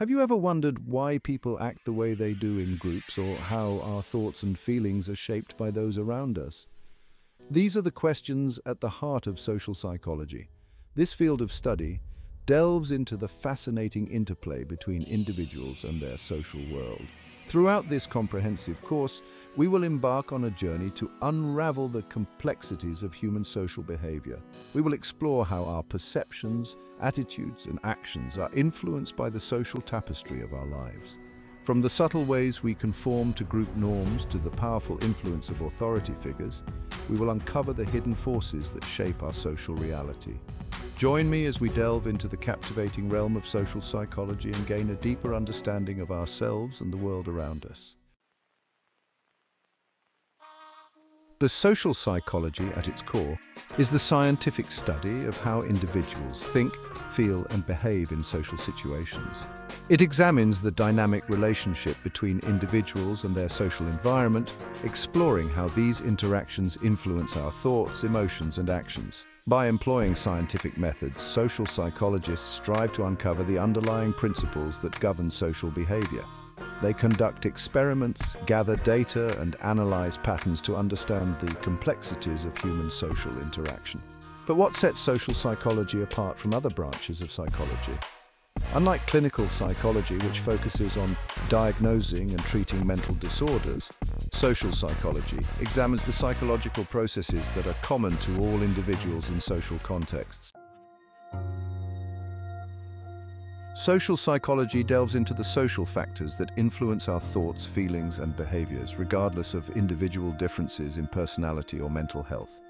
Have you ever wondered why people act the way they do in groups or how our thoughts and feelings are shaped by those around us? These are the questions at the heart of social psychology. This field of study delves into the fascinating interplay between individuals and their social world. Throughout this comprehensive course, we will embark on a journey to unravel the complexities of human social behavior. We will explore how our perceptions, attitudes and actions are influenced by the social tapestry of our lives. From the subtle ways we conform to group norms to the powerful influence of authority figures, we will uncover the hidden forces that shape our social reality. Join me as we delve into the captivating realm of social psychology and gain a deeper understanding of ourselves and the world around us. The social psychology, at its core, is the scientific study of how individuals think, feel and behave in social situations. It examines the dynamic relationship between individuals and their social environment, exploring how these interactions influence our thoughts, emotions and actions. By employing scientific methods, social psychologists strive to uncover the underlying principles that govern social behavior. They conduct experiments, gather data and analyze patterns to understand the complexities of human social interaction. But what sets social psychology apart from other branches of psychology? Unlike clinical psychology, which focuses on diagnosing and treating mental disorders, social psychology examines the psychological processes that are common to all individuals in social contexts. Social psychology delves into the social factors that influence our thoughts, feelings and behaviors, regardless of individual differences in personality or mental health.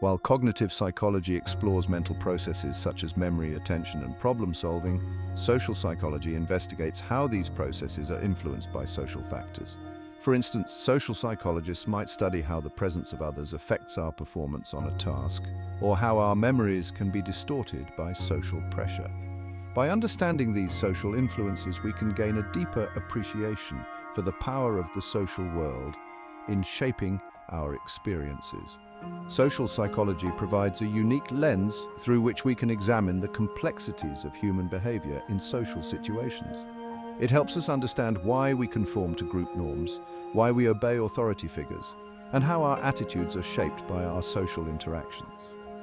While cognitive psychology explores mental processes such as memory, attention and problem solving, social psychology investigates how these processes are influenced by social factors. For instance, social psychologists might study how the presence of others affects our performance on a task, or how our memories can be distorted by social pressure. By understanding these social influences, we can gain a deeper appreciation for the power of the social world in shaping our experiences. Social psychology provides a unique lens through which we can examine the complexities of human behavior in social situations. It helps us understand why we conform to group norms, why we obey authority figures, and how our attitudes are shaped by our social interactions.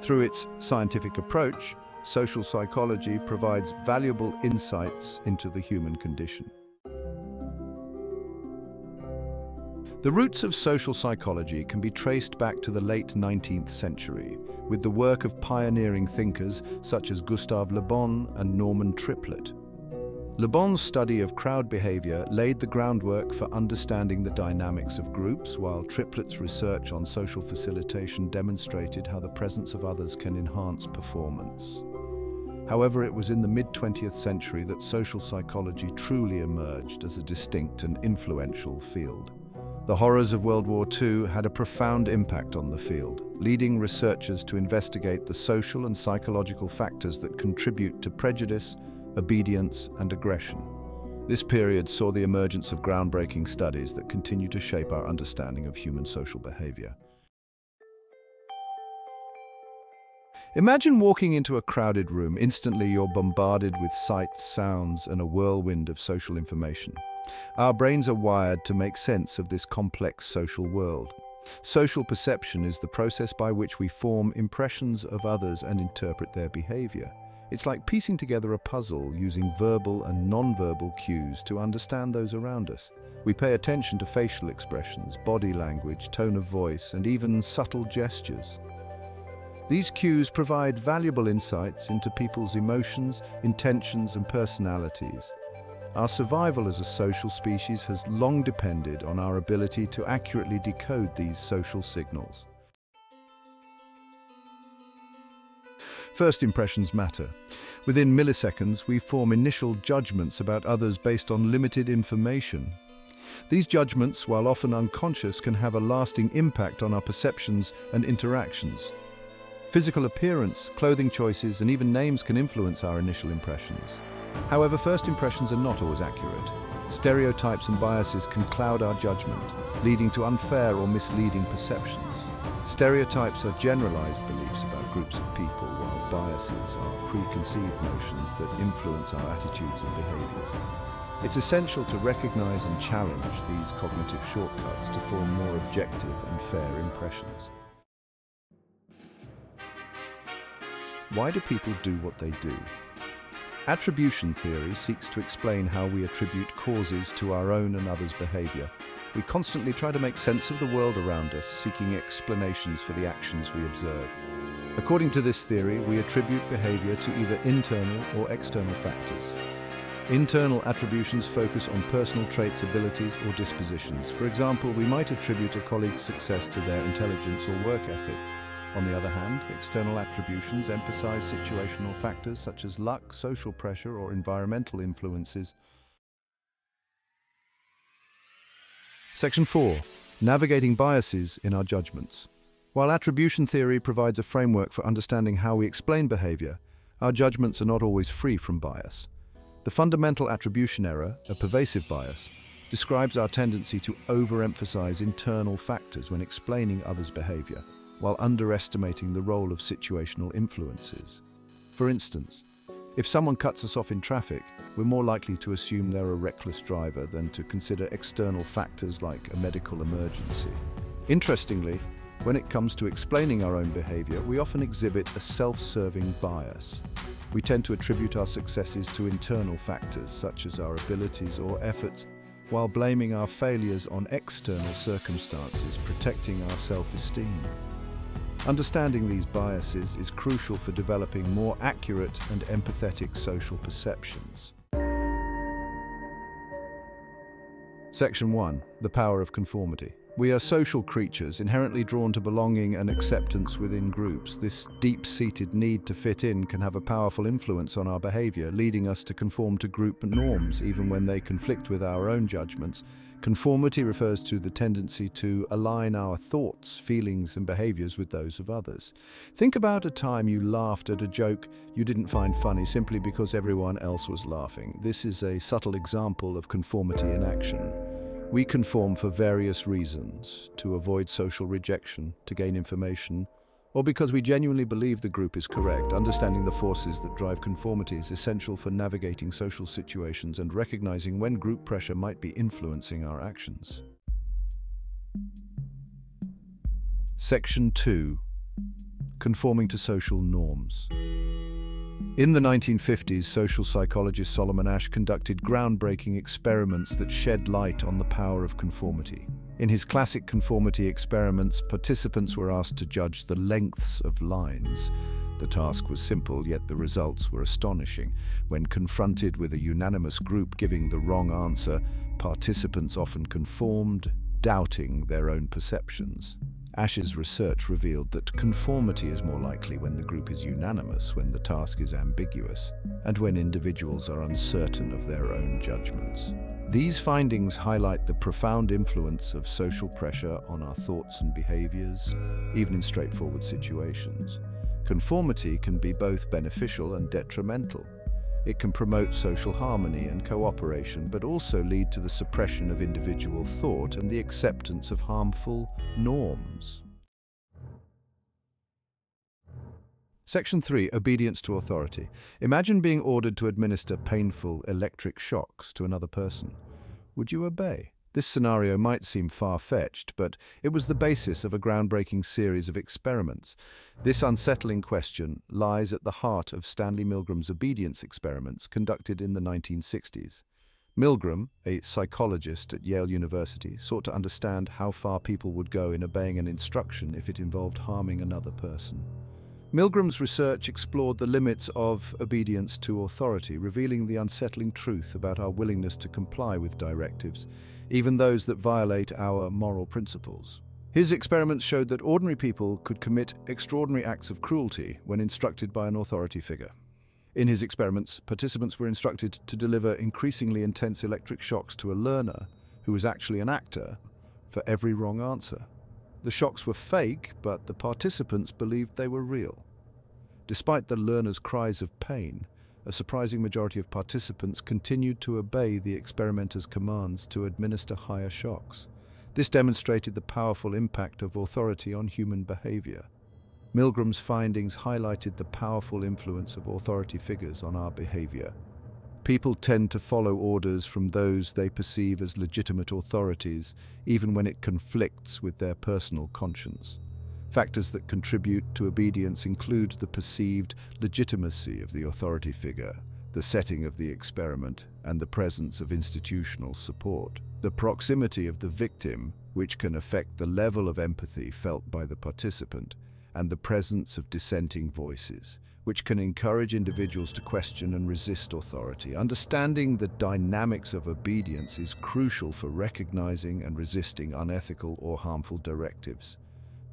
Through its scientific approach, social psychology provides valuable insights into the human condition. The roots of social psychology can be traced back to the late 19th century, with the work of pioneering thinkers such as Gustave Le Bon and Norman Triplett. Le Bon's study of crowd behavior laid the groundwork for understanding the dynamics of groups, while Triplett's research on social facilitation demonstrated how the presence of others can enhance performance. However, it was in the mid-20th century that social psychology truly emerged as a distinct and influential field. The horrors of World War II had a profound impact on the field, leading researchers to investigate the social and psychological factors that contribute to prejudice, obedience and aggression. This period saw the emergence of groundbreaking studies that continue to shape our understanding of human social behavior. Imagine walking into a crowded room. Instantly, you're bombarded with sights, sounds, and a whirlwind of social information. Our brains are wired to make sense of this complex social world. Social perception is the process by which we form impressions of others and interpret their behavior. It's like piecing together a puzzle using verbal and non-verbal cues to understand those around us. We pay attention to facial expressions, body language, tone of voice, and even subtle gestures. These cues provide valuable insights into people's emotions, intentions and personalities. Our survival as a social species has long depended on our ability to accurately decode these social signals. First impressions matter. Within milliseconds, we form initial judgments about others based on limited information. These judgments, while often unconscious, can have a lasting impact on our perceptions and interactions. Physical appearance, clothing choices, and even names can influence our initial impressions. However, first impressions are not always accurate. Stereotypes and biases can cloud our judgment, leading to unfair or misleading perceptions. Stereotypes are generalized beliefs about groups of people, while biases are preconceived notions that influence our attitudes and behaviors. It's essential to recognize and challenge these cognitive shortcuts to form more objective and fair impressions. Why do people do what they do? Attribution theory seeks to explain how we attribute causes to our own and others' behavior. We constantly try to make sense of the world around us, seeking explanations for the actions we observe. According to this theory, we attribute behavior to either internal or external factors. Internal attributions focus on personal traits, abilities, or dispositions. For example, we might attribute a colleague's success to their intelligence or work ethic. On the other hand, external attributions emphasize situational factors such as luck, social pressure, or environmental influences. Section 4. Navigating biases in our judgments. While attribution theory provides a framework for understanding how we explain behavior, our judgments are not always free from bias. The fundamental attribution error, a pervasive bias, describes our tendency to overemphasize internal factors when explaining others' behavior while underestimating the role of situational influences. For instance, if someone cuts us off in traffic, we're more likely to assume they're a reckless driver than to consider external factors like a medical emergency. Interestingly, when it comes to explaining our own behavior, we often exhibit a self-serving bias. We tend to attribute our successes to internal factors, such as our abilities or efforts, while blaming our failures on external circumstances, protecting our self-esteem. Understanding these biases is crucial for developing more accurate and empathetic social perceptions. Section 1. The Power of Conformity. We are social creatures, inherently drawn to belonging and acceptance within groups. This deep-seated need to fit in can have a powerful influence on our behavior, leading us to conform to group norms, even when they conflict with our own judgments Conformity refers to the tendency to align our thoughts, feelings and behaviors with those of others. Think about a time you laughed at a joke you didn't find funny simply because everyone else was laughing. This is a subtle example of conformity in action. We conform for various reasons, to avoid social rejection, to gain information, or because we genuinely believe the group is correct, understanding the forces that drive conformity is essential for navigating social situations and recognizing when group pressure might be influencing our actions. Section 2. Conforming to social norms. In the 1950s, social psychologist Solomon Asch conducted groundbreaking experiments that shed light on the power of conformity. In his classic conformity experiments, participants were asked to judge the lengths of lines. The task was simple, yet the results were astonishing. When confronted with a unanimous group giving the wrong answer, participants often conformed, doubting their own perceptions. Asch's research revealed that conformity is more likely when the group is unanimous, when the task is ambiguous, and when individuals are uncertain of their own judgments. These findings highlight the profound influence of social pressure on our thoughts and behaviors, even in straightforward situations. Conformity can be both beneficial and detrimental. It can promote social harmony and cooperation, but also lead to the suppression of individual thought and the acceptance of harmful norms. Section 3. Obedience to authority. Imagine being ordered to administer painful electric shocks to another person. Would you obey? This scenario might seem far-fetched, but it was the basis of a groundbreaking series of experiments. This unsettling question lies at the heart of Stanley Milgram's obedience experiments conducted in the 1960s. Milgram, a psychologist at Yale University, sought to understand how far people would go in obeying an instruction if it involved harming another person. Milgram's research explored the limits of obedience to authority, revealing the unsettling truth about our willingness to comply with directives, even those that violate our moral principles. His experiments showed that ordinary people could commit extraordinary acts of cruelty when instructed by an authority figure. In his experiments, participants were instructed to deliver increasingly intense electric shocks to a learner, who was actually an actor, for every wrong answer. The shocks were fake, but the participants believed they were real. Despite the learner's cries of pain, a surprising majority of participants continued to obey the experimenter's commands to administer higher shocks. This demonstrated the powerful impact of authority on human behavior. Milgram's findings highlighted the powerful influence of authority figures on our behavior. People tend to follow orders from those they perceive as legitimate authorities, even when it conflicts with their personal conscience. Factors that contribute to obedience include the perceived legitimacy of the authority figure, the setting of the experiment, and the presence of institutional support. The proximity of the victim, which can affect the level of empathy felt by the participant, and the presence of dissenting voices, which can encourage individuals to question and resist authority. Understanding the dynamics of obedience is crucial for recognizing and resisting unethical or harmful directives.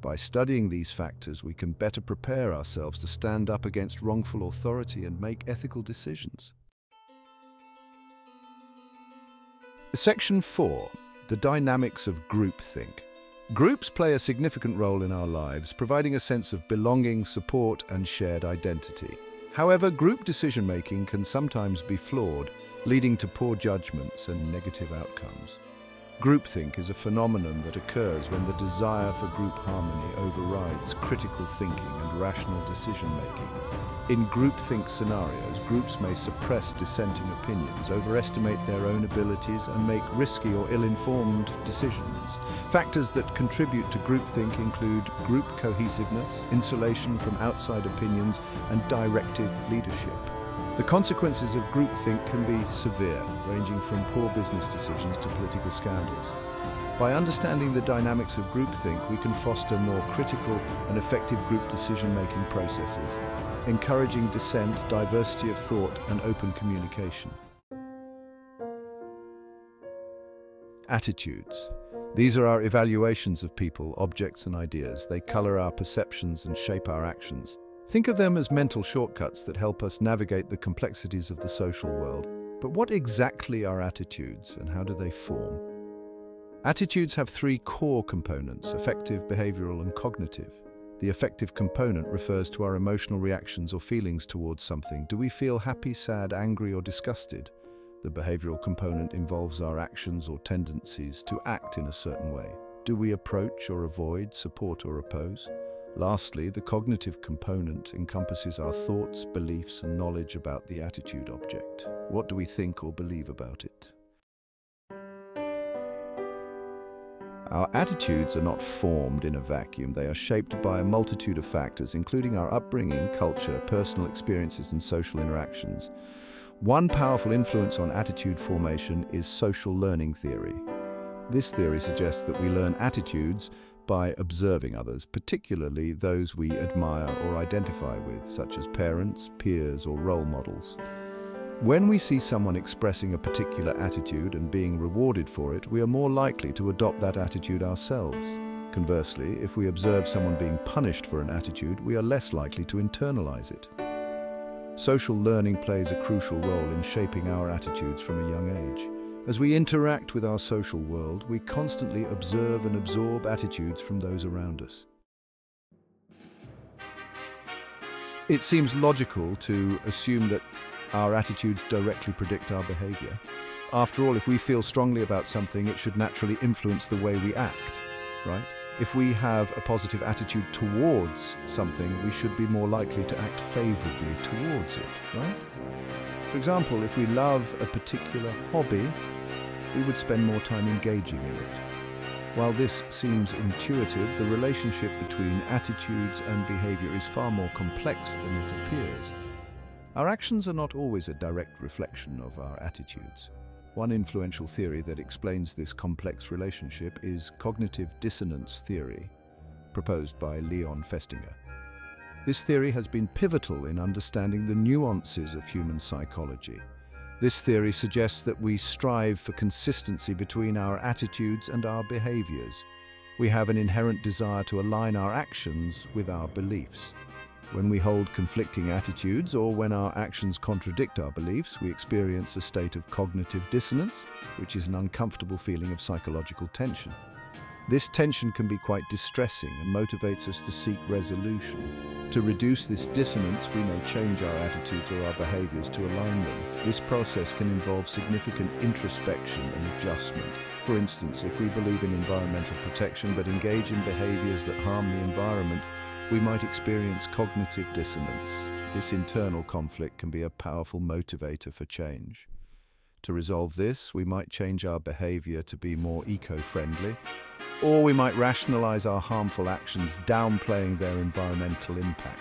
By studying these factors, we can better prepare ourselves to stand up against wrongful authority and make ethical decisions. Section 4. The Dynamics of Groupthink. Groups play a significant role in our lives, providing a sense of belonging, support and shared identity. However, group decision-making can sometimes be flawed, leading to poor judgments and negative outcomes. Groupthink is a phenomenon that occurs when the desire for group harmony overrides critical thinking and rational decision-making. In groupthink scenarios, groups may suppress dissenting opinions, overestimate their own abilities, and make risky or ill-informed decisions. Factors that contribute to groupthink include group cohesiveness, insulation from outside opinions, and directive leadership. The consequences of groupthink can be severe, ranging from poor business decisions to political scandals. By understanding the dynamics of groupthink, we can foster more critical and effective group decision-making processes, encouraging dissent, diversity of thought and open communication. Attitudes. These are our evaluations of people, objects and ideas. They color our perceptions and shape our actions. Think of them as mental shortcuts that help us navigate the complexities of the social world. But what exactly are attitudes and how do they form? Attitudes have three core components, affective, behavioral and cognitive. The affective component refers to our emotional reactions or feelings towards something. Do we feel happy, sad, angry or disgusted? The behavioral component involves our actions or tendencies to act in a certain way. Do we approach or avoid, support or oppose? Lastly, the cognitive component encompasses our thoughts, beliefs and knowledge about the attitude object. What do we think or believe about it? Our attitudes are not formed in a vacuum. They are shaped by a multitude of factors, including our upbringing, culture, personal experiences and social interactions. One powerful influence on attitude formation is social learning theory. This theory suggests that we learn attitudes by observing others, particularly those we admire or identify with, such as parents, peers or role models. When we see someone expressing a particular attitude and being rewarded for it, we are more likely to adopt that attitude ourselves. Conversely, if we observe someone being punished for an attitude, we are less likely to internalize it. Social learning plays a crucial role in shaping our attitudes from a young age. As we interact with our social world, we constantly observe and absorb attitudes from those around us. It seems logical to assume that our attitudes directly predict our behavior. After all, if we feel strongly about something, it should naturally influence the way we act, right? If we have a positive attitude towards something, we should be more likely to act favorably towards it, right? For example, if we love a particular hobby, we would spend more time engaging in it. While this seems intuitive, the relationship between attitudes and behavior is far more complex than it appears. Our actions are not always a direct reflection of our attitudes. One influential theory that explains this complex relationship is cognitive dissonance theory, proposed by Leon Festinger. This theory has been pivotal in understanding the nuances of human psychology. This theory suggests that we strive for consistency between our attitudes and our behaviors. We have an inherent desire to align our actions with our beliefs. When we hold conflicting attitudes or when our actions contradict our beliefs, we experience a state of cognitive dissonance, which is an uncomfortable feeling of psychological tension. This tension can be quite distressing and motivates us to seek resolution. To reduce this dissonance, we may change our attitudes or our behaviors to align them. This process can involve significant introspection and adjustment. For instance, if we believe in environmental protection but engage in behaviors that harm the environment, we might experience cognitive dissonance. This internal conflict can be a powerful motivator for change. To resolve this, we might change our behavior to be more eco-friendly, or we might rationalize our harmful actions, downplaying their environmental impact.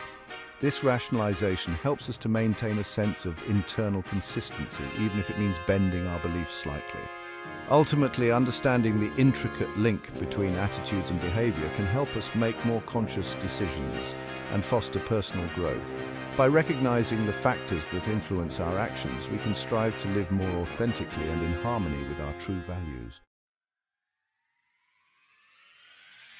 This rationalization helps us to maintain a sense of internal consistency, even if it means bending our beliefs slightly. Ultimately, understanding the intricate link between attitudes and behavior can help us make more conscious decisions and foster personal growth. By recognizing the factors that influence our actions, we can strive to live more authentically and in harmony with our true values.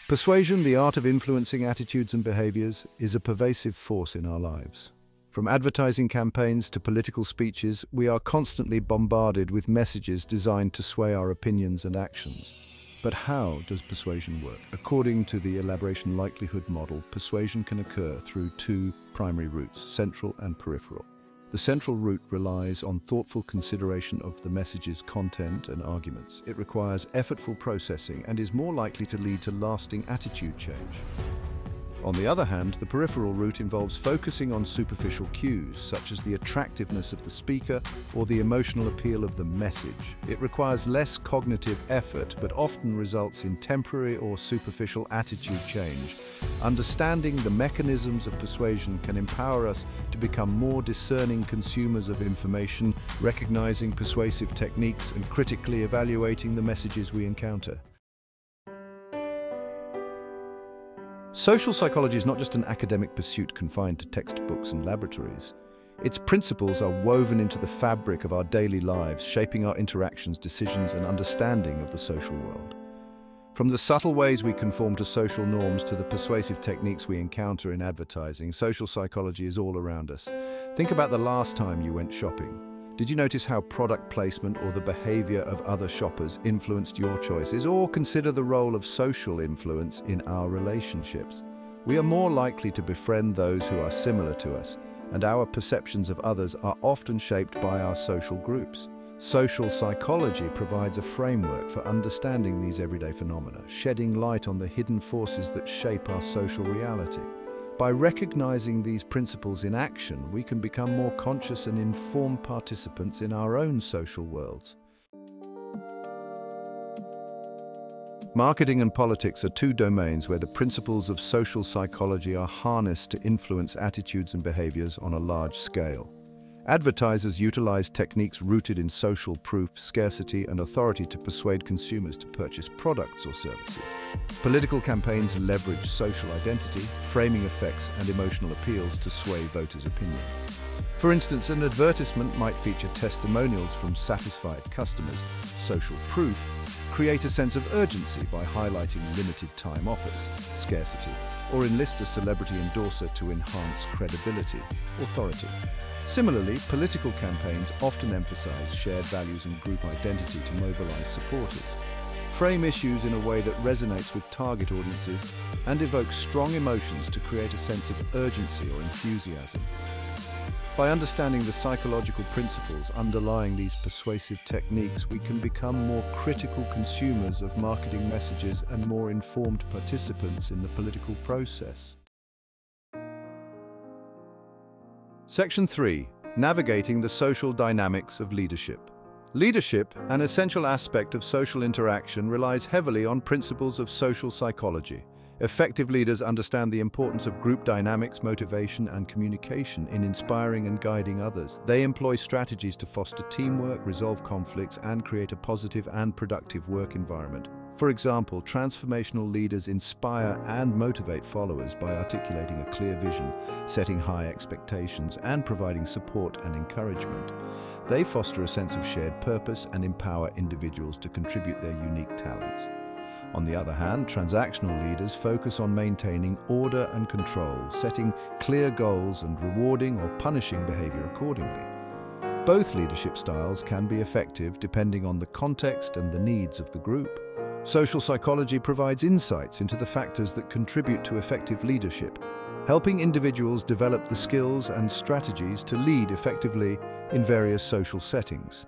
Persuasion, the art of influencing attitudes and behaviors, is a pervasive force in our lives. From advertising campaigns to political speeches, we are constantly bombarded with messages designed to sway our opinions and actions. But how does persuasion work? According to the elaboration likelihood model, persuasion can occur through two primary routes, central and peripheral. The central route relies on thoughtful consideration of the message's content and arguments. It requires effortful processing and is more likely to lead to lasting attitude change. On the other hand, the peripheral route involves focusing on superficial cues, such as the attractiveness of the speaker or the emotional appeal of the message. It requires less cognitive effort, but often results in temporary or superficial attitude change. Understanding the mechanisms of persuasion can empower us to become more discerning consumers of information, recognizing persuasive techniques and critically evaluating the messages we encounter. Social psychology is not just an academic pursuit confined to textbooks and laboratories. Its principles are woven into the fabric of our daily lives, shaping our interactions, decisions and understanding of the social world. From the subtle ways we conform to social norms to the persuasive techniques we encounter in advertising, social psychology is all around us. Think about the last time you went shopping. Did you notice how product placement or the behavior of other shoppers influenced your choices? Or consider the role of social influence in our relationships. We are more likely to befriend those who are similar to us, and our perceptions of others are often shaped by our social groups. Social psychology provides a framework for understanding these everyday phenomena, shedding light on the hidden forces that shape our social reality. By recognizing these principles in action, we can become more conscious and informed participants in our own social worlds. Marketing and politics are two domains where the principles of social psychology are harnessed to influence attitudes and behaviors on a large scale. Advertisers utilize techniques rooted in social proof, scarcity and authority to persuade consumers to purchase products or services. Political campaigns leverage social identity, framing effects and emotional appeals to sway voters' opinions. For instance, an advertisement might feature testimonials from satisfied customers, social proof, create a sense of urgency by highlighting limited time offers, scarcity, or enlist a celebrity endorser to enhance credibility, authority. Similarly, political campaigns often emphasize shared values and group identity to mobilize supporters, frame issues in a way that resonates with target audiences, and evoke strong emotions to create a sense of urgency or enthusiasm. By understanding the psychological principles underlying these persuasive techniques, we can become more critical consumers of marketing messages and more informed participants in the political process. Section 3. Navigating the social dynamics of leadership. Leadership, an essential aspect of social interaction, relies heavily on principles of social psychology. Effective leaders understand the importance of group dynamics, motivation and communication in inspiring and guiding others. They employ strategies to foster teamwork, resolve conflicts and create a positive and productive work environment. For example, transformational leaders inspire and motivate followers by articulating a clear vision, setting high expectations, and providing support and encouragement. They foster a sense of shared purpose and empower individuals to contribute their unique talents. On the other hand, transactional leaders focus on maintaining order and control, setting clear goals and rewarding or punishing behavior accordingly. Both leadership styles can be effective depending on the context and the needs of the group. Social psychology provides insights into the factors that contribute to effective leadership, helping individuals develop the skills and strategies to lead effectively in various social settings.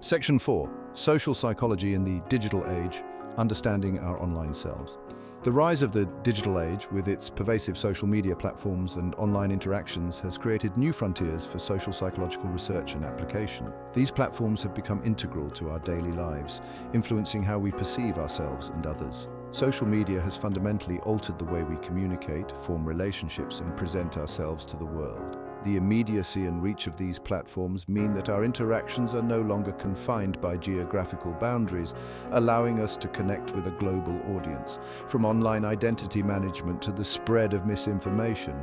Section 4. Social Psychology in the Digital Age, Understanding Our Online Selves. The rise of the digital age, with its pervasive social media platforms and online interactions, has created new frontiers for social psychological research and application. These platforms have become integral to our daily lives, influencing how we perceive ourselves and others. Social media has fundamentally altered the way we communicate, form relationships and present ourselves to the world. The immediacy and reach of these platforms mean that our interactions are no longer confined by geographical boundaries, allowing us to connect with a global audience. From online identity management to the spread of misinformation,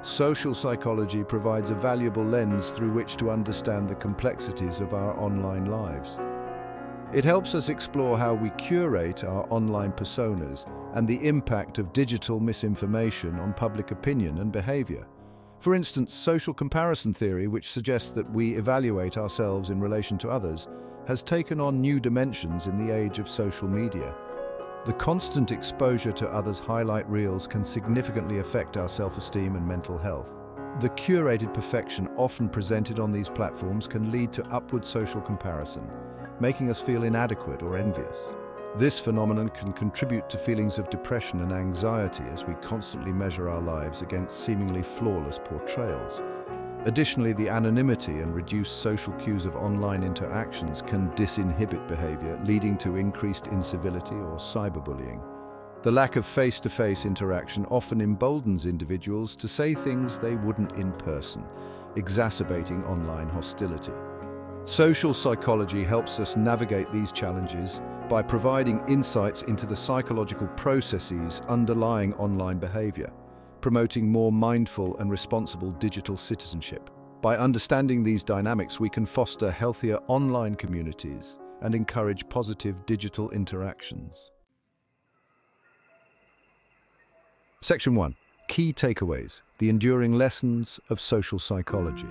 social psychology provides a valuable lens through which to understand the complexities of our online lives. It helps us explore how we curate our online personas and the impact of digital misinformation on public opinion and behavior. For instance, social comparison theory, which suggests that we evaluate ourselves in relation to others, has taken on new dimensions in the age of social media. The constant exposure to others' highlight reels can significantly affect our self-esteem and mental health. The curated perfection often presented on these platforms can lead to upward social comparison, making us feel inadequate or envious. This phenomenon can contribute to feelings of depression and anxiety as we constantly measure our lives against seemingly flawless portrayals. Additionally, the anonymity and reduced social cues of online interactions can disinhibit behavior, leading to increased incivility or cyberbullying. The lack of face-to-face -face interaction often emboldens individuals to say things they wouldn't in person, exacerbating online hostility. Social psychology helps us navigate these challenges by providing insights into the psychological processes underlying online behavior, promoting more mindful and responsible digital citizenship. By understanding these dynamics, we can foster healthier online communities and encourage positive digital interactions. Section 1. Key Takeaways, the Enduring Lessons of Social Psychology.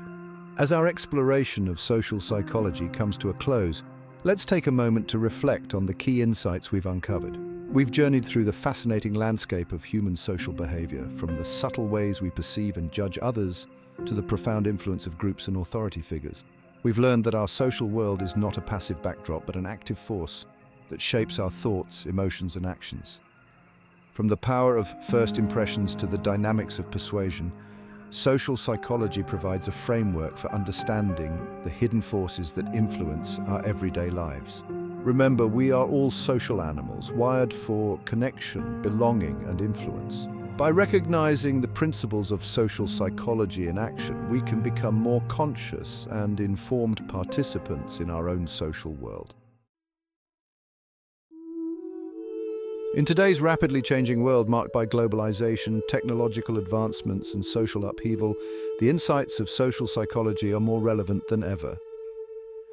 As our exploration of social psychology comes to a close, Let's take a moment to reflect on the key insights we've uncovered. We've journeyed through the fascinating landscape of human social behavior, from the subtle ways we perceive and judge others to the profound influence of groups and authority figures. We've learned that our social world is not a passive backdrop, but an active force that shapes our thoughts, emotions and actions. From the power of first impressions to the dynamics of persuasion, Social psychology provides a framework for understanding the hidden forces that influence our everyday lives. Remember, we are all social animals, wired for connection, belonging and influence. By recognizing the principles of social psychology in action, we can become more conscious and informed participants in our own social world. In today's rapidly changing world marked by globalization, technological advancements and social upheaval, the insights of social psychology are more relevant than ever.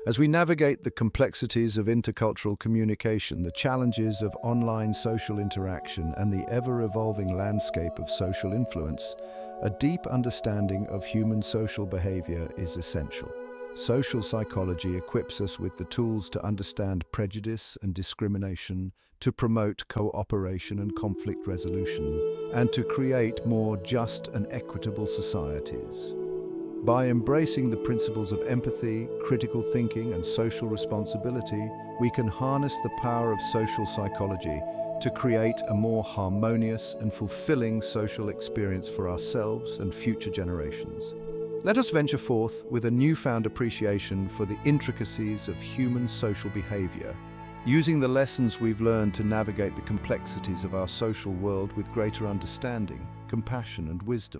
As we navigate the complexities of intercultural communication, the challenges of online social interaction and the ever-evolving landscape of social influence, a deep understanding of human social behavior is essential. Social psychology equips us with the tools to understand prejudice and discrimination, to promote cooperation and conflict resolution, and to create more just and equitable societies. By embracing the principles of empathy, critical thinking and social responsibility, we can harness the power of social psychology to create a more harmonious and fulfilling social experience for ourselves and future generations. Let us venture forth with a newfound appreciation for the intricacies of human social behavior, using the lessons we've learned to navigate the complexities of our social world with greater understanding, compassion and wisdom.